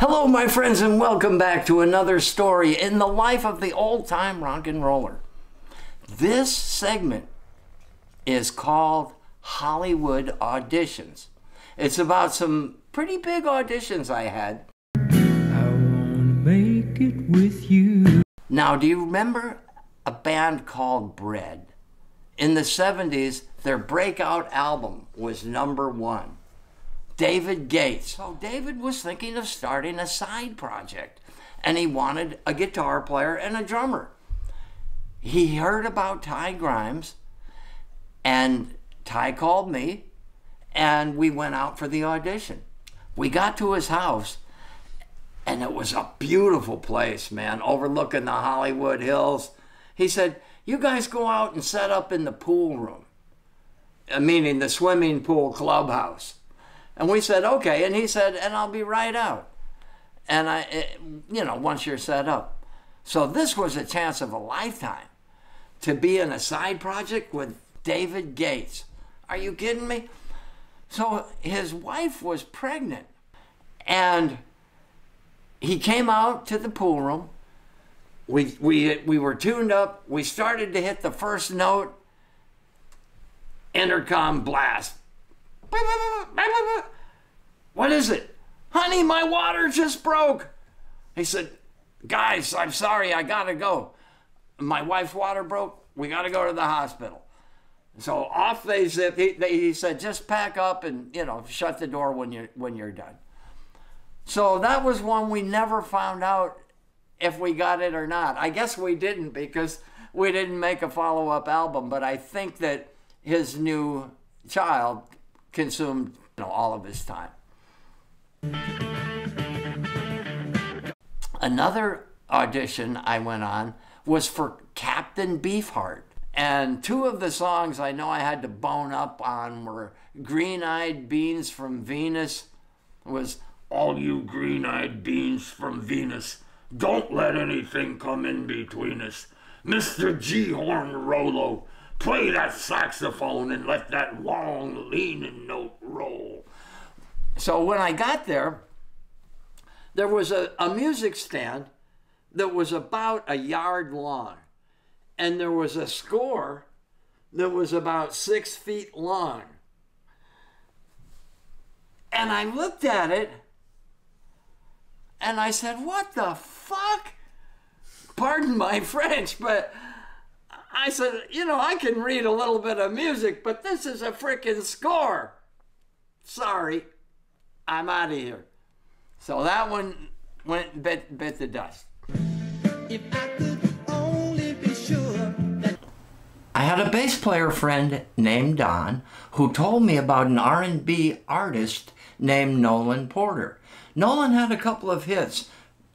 Hello, my friends, and welcome back to another story in the life of the old time rock and roller. This segment is called Hollywood Auditions. It's about some pretty big auditions I had. I wanna make it with you. Now, do you remember a band called Bread? In the 70s, their breakout album was number one. David Gates. So David was thinking of starting a side project, and he wanted a guitar player and a drummer. He heard about Ty Grimes, and Ty called me, and we went out for the audition. We got to his house, and it was a beautiful place, man, overlooking the Hollywood Hills. He said, You guys go out and set up in the pool room, uh, meaning the swimming pool clubhouse. And we said, Okay. And he said, And I'll be right out. And I, eh, you know, once you're set up. So this was a chance of a lifetime to be in a side project with David Gates. Are you kidding me? So his wife was pregnant. And he came out to the pool room. We, we, we were tuned up. We started to hit the first note. Intercom blast. What is it? Honey, my water just broke. He said, Guys, I'm sorry, I gotta go. My wife's water broke. We gotta go to the hospital. So off they zip. He, they, he said, just pack up and you know shut the door when you when you're done. So that was one we never found out if we got it or not. I guess we didn't because we didn't make a follow up album. But I think that his new child consumed you know, all of his time. Another audition I went on was for Captain Beefheart. And two of the songs I know I had to bone up on were Green Eyed Beans from Venus was All You Green Eyed Beans from Venus, don't let anything come in between us. Mr. G Horn Rollo, play that saxophone and let that long leaning note roll. So when I got there, there was a, a music stand that was about a yard long, and there was a score that was about six feet long. And I looked at it and I said, What the fuck? Pardon my French, but I said, You know, I can read a little bit of music, but this is a freaking score. Sorry, I'm out of here. So that one went bit, bit the dust. If I could only be sure that I had a bass player friend named Don who told me about an R&B artist named Nolan Porter. Nolan had a couple of hits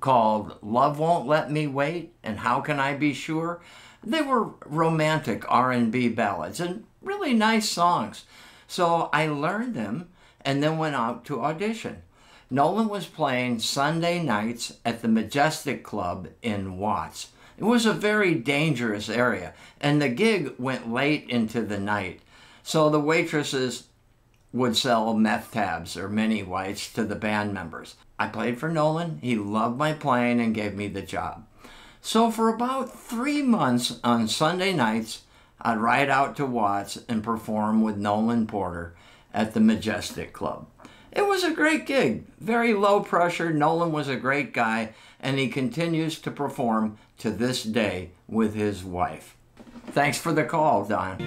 called Love Won't Let Me Wait and How Can I Be Sure. They were romantic R&B ballads and really nice songs. So I learned them and then went out to audition. Nolan was playing Sunday nights at the Majestic Club in Watts. It was a very dangerous area, and the gig went late into the night. So the waitresses would sell meth tabs or mini whites to the band members. I played for Nolan, he loved my playing and gave me the job. So for about three months on Sunday nights, I'd ride out to Watts and perform with Nolan Porter at the Majestic Club. It was a great gig, very low pressure. Nolan was a great guy, and he continues to perform to this day with his wife. Thanks for the call, Don.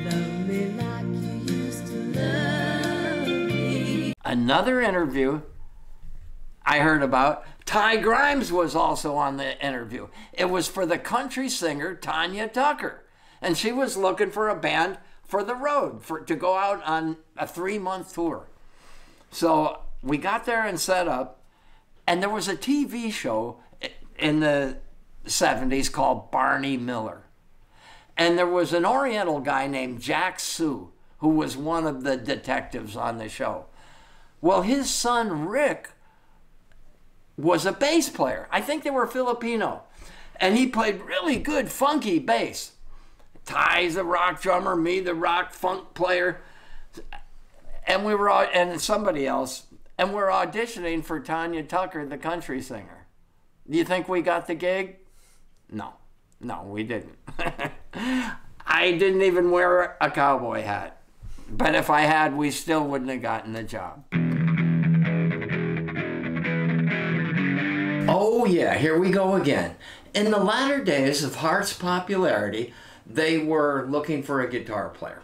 like. Another interview I heard about, Ty Grimes was also on the interview. It was for the country singer Tanya Tucker, and she was looking for a band for the road for to go out on a three month tour. So we got there and set up, and there was a TV show in the 70s called Barney Miller. And there was an Oriental guy named Jack Soo who was one of the detectives on the show. Well, his son Rick was a bass player. I think they were Filipino. And he played really good funky bass. Ty's the rock drummer, me the rock funk player. And we were and somebody else. and we're auditioning for Tanya Tucker, the country singer. Do you think we got the gig? No, no, we didn't. I didn't even wear a cowboy hat. But if I had, we still wouldn't have gotten the job. Oh, yeah, here we go again. In the latter days of Heart's popularity, they were looking for a guitar player.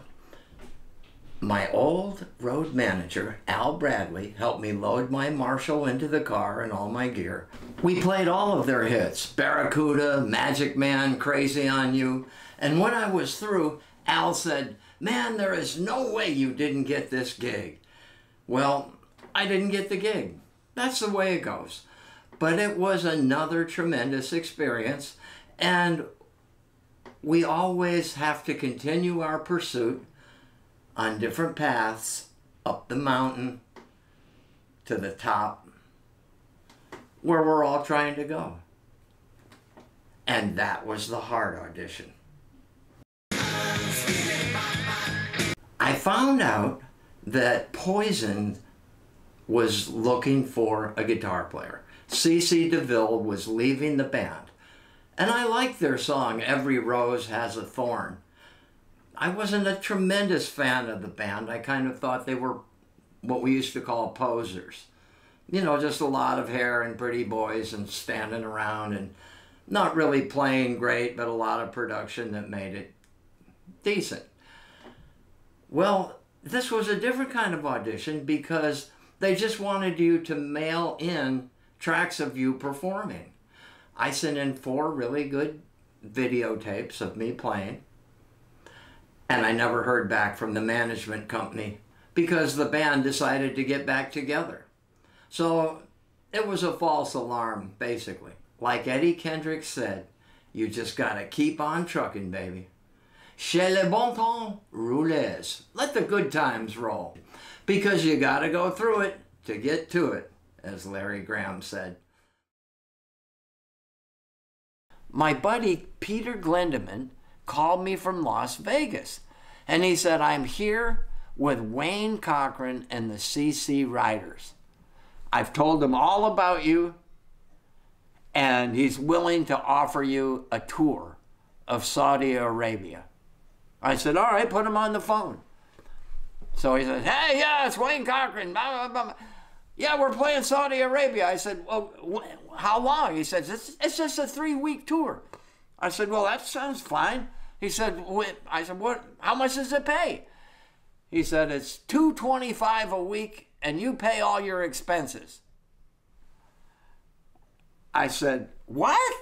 My old road manager, Al Bradley, helped me load my Marshall into the car and all my gear. We played all of their hits Barracuda, Magic Man, Crazy on You. And when I was through, Al said, Man, there is no way you didn't get this gig. Well, I didn't get the gig. That's the way it goes. But it was another tremendous experience, and we always have to continue our pursuit on different paths up the mountain to the top where we're all trying to go. And that was the Heart audition. I found out that Poison was looking for a guitar player. CC DeVille was leaving the band. And I liked their song, Every Rose Has a Thorn. I wasn't a tremendous fan of the band. I kind of thought they were what we used to call posers. You know, just a lot of hair and pretty boys and standing around and not really playing great, but a lot of production that made it decent. Well, this was a different kind of audition because they just wanted you to mail in tracks of you performing. I sent in four really good videotapes of me playing, and I never heard back from the management company because the band decided to get back together. So it was a false alarm, basically. Like Eddie Kendricks said, you just gotta keep on trucking, baby. Chez le bon temps, roulez. Let the good times roll. Because you gotta go through it to get to it, as Larry Graham said. My buddy Peter Glendeman called me from Las Vegas and he said, I'm here with Wayne Cochran and the CC Riders. I've told him all about you and he's willing to offer you a tour of Saudi Arabia. I said, All right, put him on the phone. So he says, Hey, yeah, it's Wayne Cochran. Blah, blah, blah. Yeah, we're playing Saudi Arabia. I said, Well, wh- how long? He says, It's, it's just a three week tour. I said, Well, that sounds fine. He said, "Wh- I said, What? How much does it pay? He said, It's two twenty five a week, and you pay all your expenses. I said, What?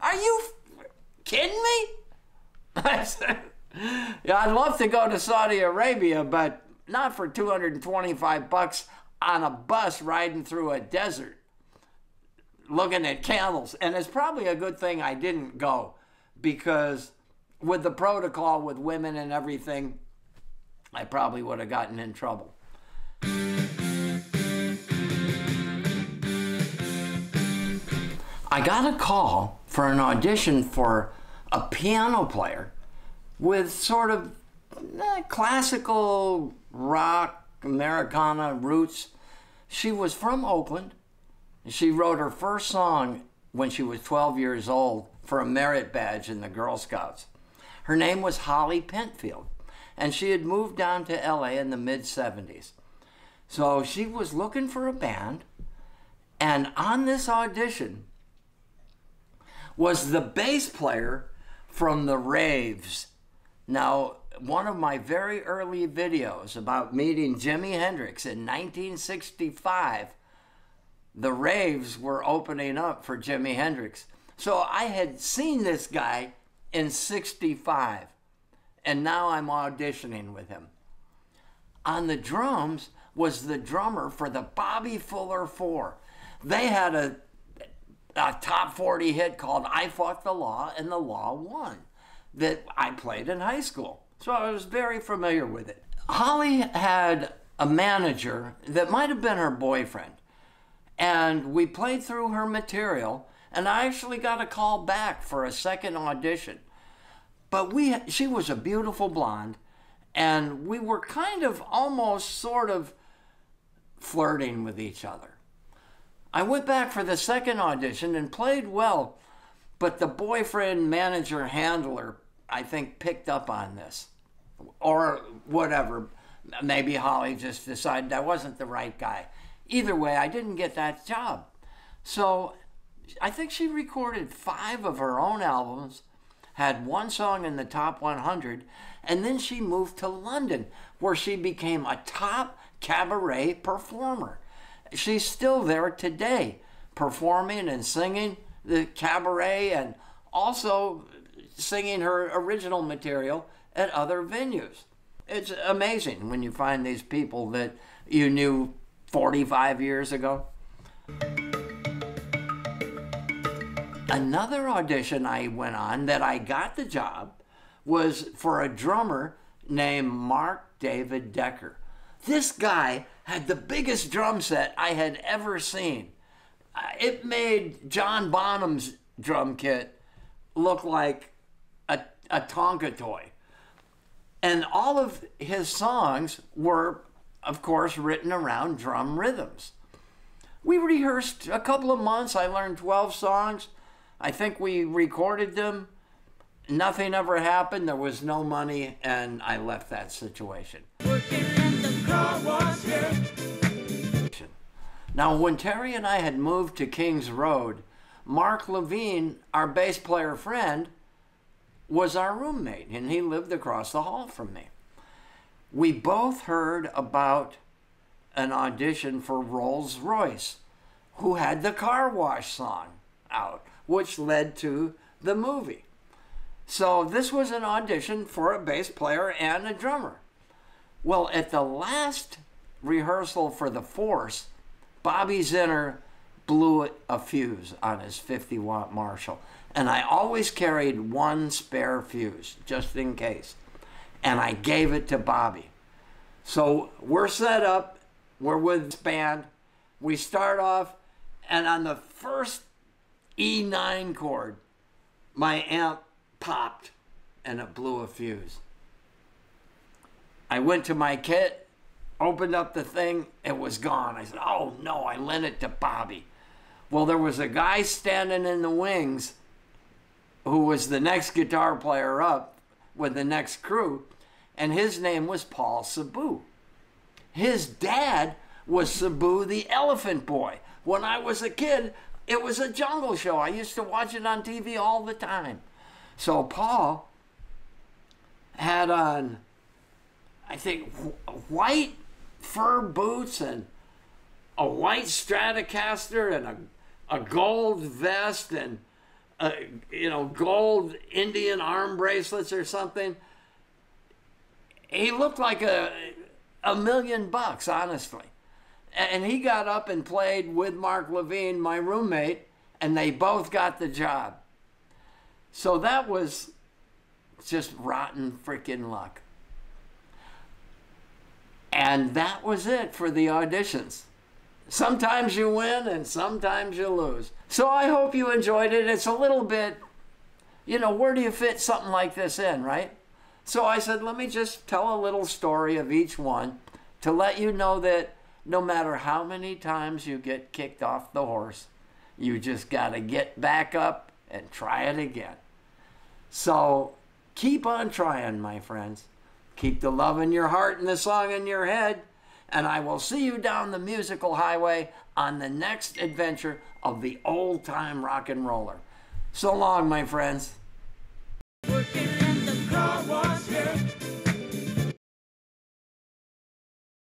Are you f- kidding me? I said, Yeah, I'd love to go to Saudi Arabia, but not for 225 bucks on a bus riding through a desert looking at camels. And it's probably a good thing I didn't go because with the protocol with women and everything, I probably would have gotten in trouble. I got a call for an audition for a piano player with sort of eh, classical rock, Americana roots. She was from Oakland. She wrote her first song when she was 12 years old for a merit badge in the Girl Scouts. Her name was Holly Penfield, and she had moved down to LA in the mid 70s. So she was looking for a band, and on this audition was the bass player from the Raves. Now, one of my very early videos about meeting Jimi Hendrix in 1965 the raves were opening up for Jimi Hendrix. So I had seen this guy in 65, and now I'm auditioning with him. On the drums was the drummer for the Bobby Fuller Four. They had a, a top 40 hit called I Fought the Law, and the Law Won that I played in high school. So I was very familiar with it. Holly had a manager that might have been her boyfriend and we played through her material and i actually got a call back for a second audition but we she was a beautiful blonde and we were kind of almost sort of flirting with each other. I went back for the second audition and played well, but the boyfriend, manager, handler, I think, picked up on this. Or whatever. Maybe Holly just decided I wasn't the right guy. Either way, I didn't get that job. So I think she recorded five of her own albums, had one song in the top 100, and then she moved to London, where she became a top cabaret performer. She's still there today, performing and singing the cabaret and also singing her original material at other venues. It's amazing when you find these people that you knew 45 years ago. Another audition I went on that I got the job was for a drummer named Mark David Decker. This guy had the biggest drum set I had ever seen. Uh, It made John Bonham's drum kit look like a, a Tonka toy. And all of his songs were, of course, written around drum rhythms. We rehearsed a couple of months. I learned 12 songs. I think we recorded them. Nothing ever happened. There was no money, and I left that situation. Now, when Terry and I had moved to Kings Road, Mark Levine, our bass player friend, was our roommate, and he lived across the hall from me. We both heard about an audition for Rose Royce, who had the car wash song out, which led to the movie. So this was an audition for a bass player and a drummer. Well, at the last rehearsal for The Force, Bobby Zinner blew it a fuse on his 50 watt Marshall. And I always carried one spare fuse just in case. And I gave it to Bobby. So we're set up, we're with this band. We start off, and on the first E9 chord, my amp popped and it blew a fuse. I went to my kit, opened up the thing, it was gone. I said, Oh no, I lent it to Bobby. Well, there was a guy standing in the wings who was the next guitar player up with the next crew, and his name was Paul Sabu. His dad was Sabu the Elephant Boy. When I was a kid, it was a jungle show. I used to watch it on TV all the time. So Paul had on, I think, wh- white fur boots and a white Stratocaster and a, a gold vest and uh, you know gold Indian arm bracelets or something. He looked like a a million bucks, honestly. And he got up and played with Mark Levine, my roommate, and they both got the job. So that was just rotten freaking luck. And that was it for the auditions. Sometimes you win and sometimes you lose. So I hope you enjoyed it. It's a little bit, you know, where do you fit something like this in, right? So I said, let me just tell a little story of each one to let you know that no matter how many times you get kicked off the horse, you just got to get back up and try it again. So keep on trying, my friends. Keep the love in your heart and the song in your head. And I will see you down the musical highway on the next adventure of the old time rock and roller. So long, my friends.